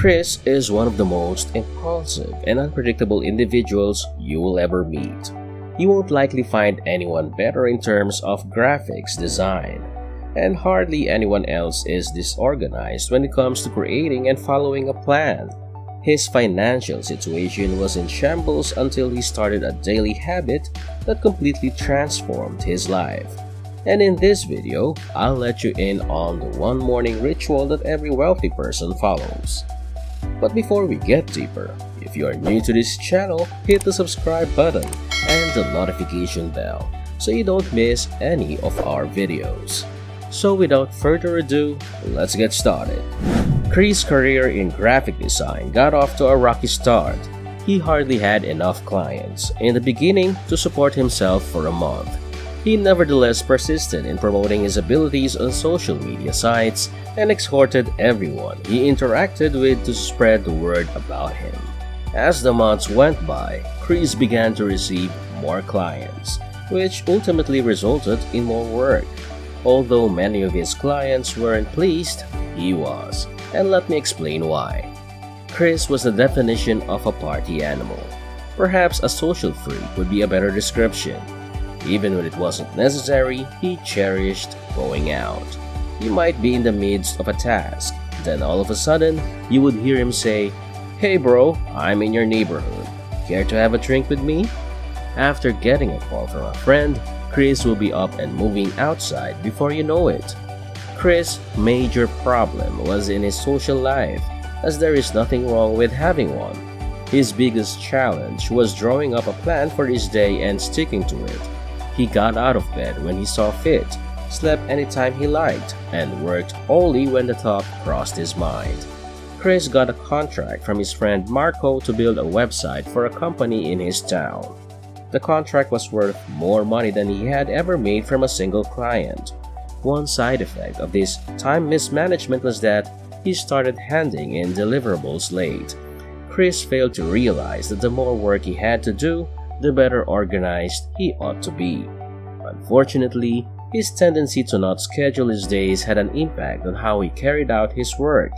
Chris is one of the most impulsive and unpredictable individuals you will ever meet. You won't likely find anyone better in terms of graphics design, and hardly anyone else is disorganized when it comes to creating and following a plan. His financial situation was in shambles until he started a daily habit that completely transformed his life. And in this video, I'll let you in on the one morning ritual that every wealthy person follows. But before we get deeper, if you are new to this channel, hit the subscribe button and the notification bell so you don't miss any of our videos. So without further ado, let's get started. Chris' career in graphic design got off to a rocky start. He hardly had enough clients in the beginning to support himself for a month. He nevertheless persisted in promoting his abilities on social media sites and exhorted everyone he interacted with to spread the word about him. As the months went by, Chris began to receive more clients, which ultimately resulted in more work. Although many of his clients weren't pleased, he was, and let me explain why. Chris was the definition of a party animal. Perhaps a social freak would be a better description. Even when it wasn't necessary, he cherished going out. You might be in the midst of a task, then all of a sudden, you would hear him say, Hey bro, I'm in your neighborhood. Care to have a drink with me? After getting a call from a friend, Chris will be up and moving outside before you know it. Chris' major problem was in his social life, as there is nothing wrong with having one. His biggest challenge was drawing up a plan for his day and sticking to it. He got out of bed when he saw fit, slept anytime he liked, and worked only when the thought crossed his mind. Chris got a contract from his friend Marco to build a website for a company in his town. The contract was worth more money than he had ever made from a single client. One side effect of this time mismanagement was that he started handing in deliverables late. Chris failed to realize that the more work he had to do, the better organized he ought to be. Unfortunately, his tendency to not schedule his days had an impact on how he carried out his work.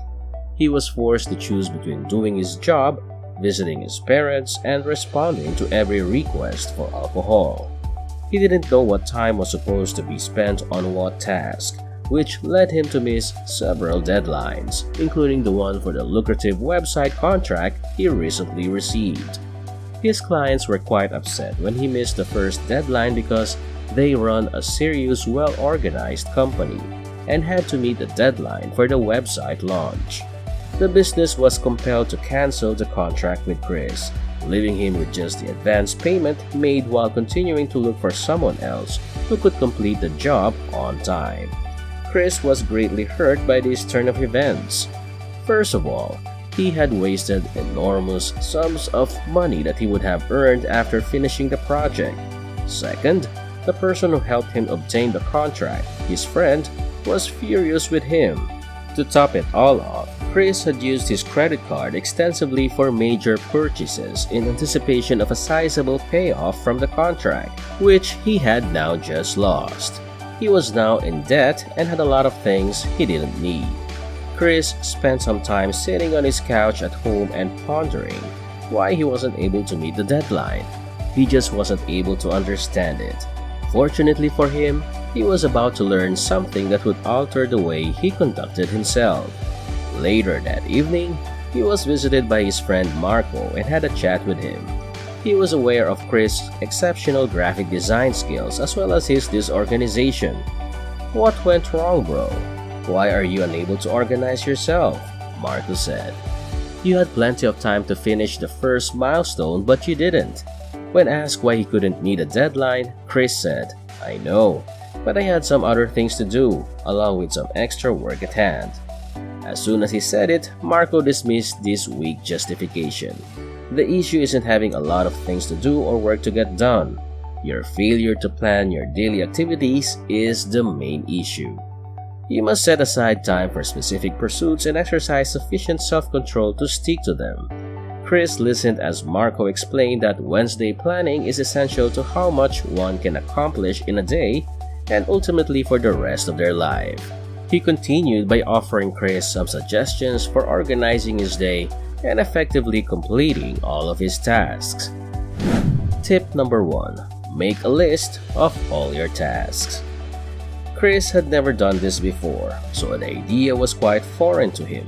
He was forced to choose between doing his job visiting his parents, and responding to every request for alcohol. He didn't know what time was supposed to be spent on what task, which led him to miss several deadlines, including the one for the lucrative website contract he recently received. His clients were quite upset when he missed the first deadline because they run a serious, well organized company and had to meet the deadline for the website launch the business was compelled to cancel the contract with Chris, leaving him with just the advance payment made while continuing to look for someone else who could complete the job on time. Chris was greatly hurt by this turn of events. First of all, he had wasted enormous sums of money that he would have earned after finishing the project. Second, the person who helped him obtain the contract, his friend, was furious with him. To top it all off, Chris had used his credit card extensively for major purchases in anticipation of a sizable payoff from the contract, which he had now just lost. He was now in debt and had a lot of things he didn't need. Chris spent some time sitting on his couch at home and pondering why he wasn't able to meet the deadline. He just wasn't able to understand it. Fortunately for him, he was about to learn something that would alter the way he conducted himself. Later that evening, he was visited by his friend Marco and had a chat with him. He was aware of Chris' exceptional graphic design skills as well as his disorganization. What went wrong, bro? Why are you unable to organize yourself? Marco said. You had plenty of time to finish the first milestone, but you didn't. When asked why he couldn't meet a deadline, Chris said, I know, but I had some other things to do, along with some extra work at hand. As soon as he said it, Marco dismissed this weak justification. The issue isn't having a lot of things to do or work to get done. Your failure to plan your daily activities is the main issue. You must set aside time for specific pursuits and exercise sufficient self control to stick to them. Chris listened as Marco explained that Wednesday planning is essential to how much one can accomplish in a day and ultimately for the rest of their life. He continued by offering Chris some suggestions for organizing his day and effectively completing all of his tasks. Tip number 1. Make a list of all your tasks. Chris had never done this before, so the idea was quite foreign to him.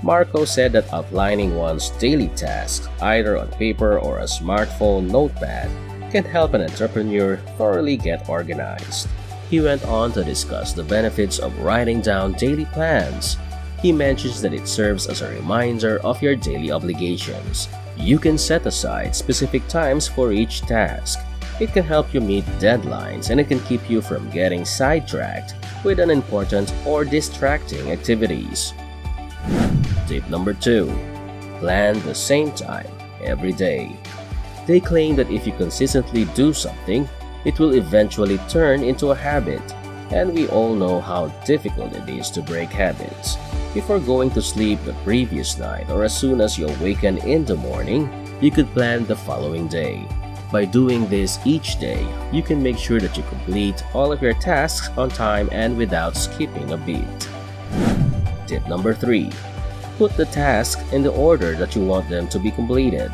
Marco said that outlining one's daily tasks, either on paper or a smartphone notepad, can help an entrepreneur thoroughly get organized. He went on to discuss the benefits of writing down daily plans. He mentions that it serves as a reminder of your daily obligations. You can set aside specific times for each task. It can help you meet deadlines and it can keep you from getting sidetracked with unimportant or distracting activities. Tip number 2. Plan the same time every day. They claim that if you consistently do something, it will eventually turn into a habit, and we all know how difficult it is to break habits. Before going to sleep the previous night or as soon as you awaken in the morning, you could plan the following day. By doing this each day, you can make sure that you complete all of your tasks on time and without skipping a beat. Tip number 3. Put the tasks in the order that you want them to be completed.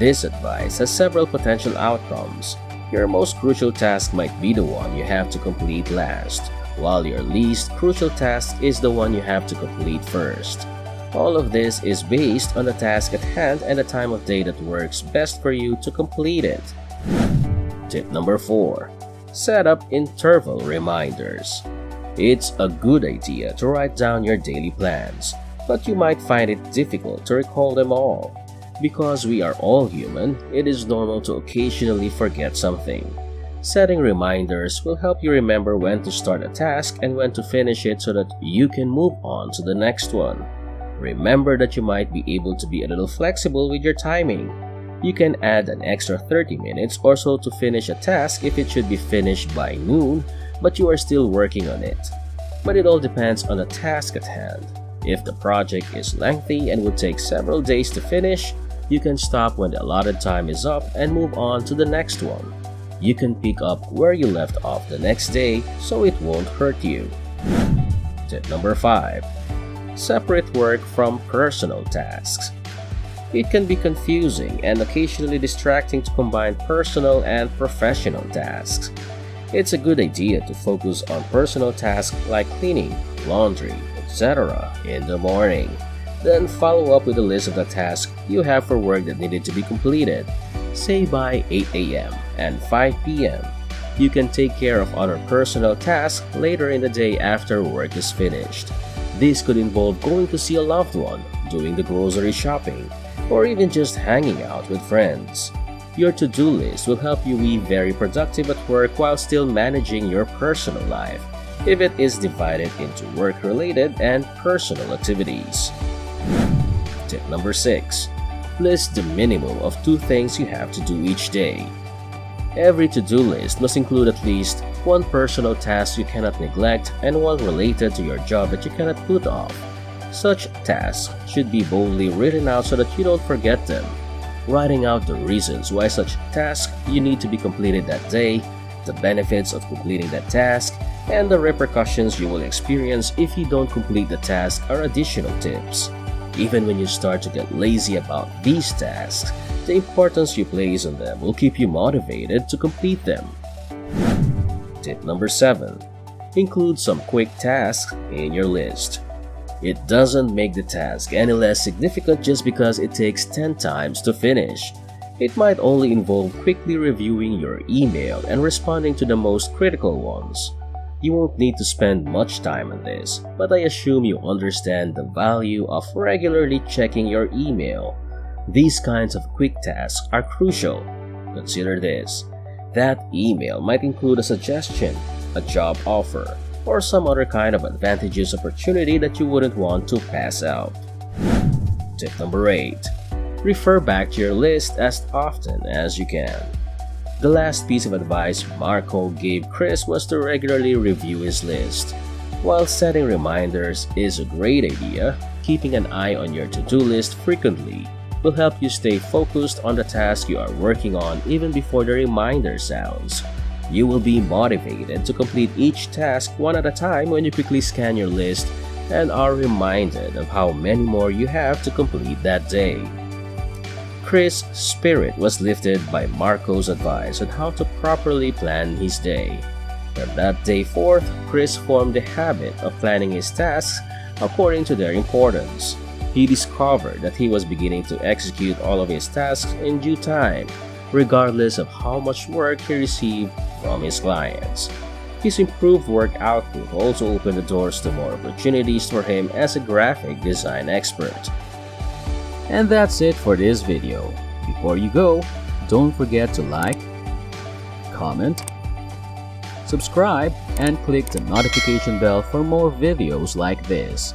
This advice has several potential outcomes, your most crucial task might be the one you have to complete last, while your least crucial task is the one you have to complete first. All of this is based on the task at hand and the time of day that works best for you to complete it. Tip number 4. Set up interval reminders. It's a good idea to write down your daily plans, but you might find it difficult to recall them all. Because we are all human, it is normal to occasionally forget something. Setting reminders will help you remember when to start a task and when to finish it so that you can move on to the next one. Remember that you might be able to be a little flexible with your timing. You can add an extra 30 minutes or so to finish a task if it should be finished by noon, but you are still working on it. But it all depends on the task at hand. If the project is lengthy and would take several days to finish, you can stop when the allotted time is up and move on to the next one. You can pick up where you left off the next day so it won't hurt you. Tip number 5. Separate work from personal tasks. It can be confusing and occasionally distracting to combine personal and professional tasks. It's a good idea to focus on personal tasks like cleaning, laundry, etc. in the morning. Then follow up with a list of the tasks you have for work that needed to be completed, say by 8 a.m. and 5 p.m. You can take care of other personal tasks later in the day after work is finished. This could involve going to see a loved one, doing the grocery shopping, or even just hanging out with friends. Your to-do list will help you be very productive at work while still managing your personal life if it is divided into work-related and personal activities. Tip number 6. List the minimum of two things you have to do each day. Every to-do list must include at least one personal task you cannot neglect and one related to your job that you cannot put off. Such tasks should be boldly written out so that you don't forget them. Writing out the reasons why such task you need to be completed that day, the benefits of completing that task, and the repercussions you will experience if you don't complete the task are additional tips. Even when you start to get lazy about these tasks, the importance you place on them will keep you motivated to complete them. Tip number 7. Include some quick tasks in your list. It doesn't make the task any less significant just because it takes 10 times to finish. It might only involve quickly reviewing your email and responding to the most critical ones. You won't need to spend much time on this, but I assume you understand the value of regularly checking your email. These kinds of quick tasks are crucial. Consider this. That email might include a suggestion, a job offer, or some other kind of advantageous opportunity that you wouldn't want to pass out. Tip number 8. Refer back to your list as often as you can. The last piece of advice Marco gave Chris was to regularly review his list. While setting reminders is a great idea, keeping an eye on your to-do list frequently will help you stay focused on the task you are working on even before the reminder sounds. You will be motivated to complete each task one at a time when you quickly scan your list and are reminded of how many more you have to complete that day. Chris' spirit was lifted by Marco's advice on how to properly plan his day. From that day forth, Chris formed the habit of planning his tasks according to their importance. He discovered that he was beginning to execute all of his tasks in due time, regardless of how much work he received from his clients. His improved work output also opened the doors to more opportunities for him as a graphic design expert. And that's it for this video. Before you go, don't forget to like, comment, subscribe, and click the notification bell for more videos like this.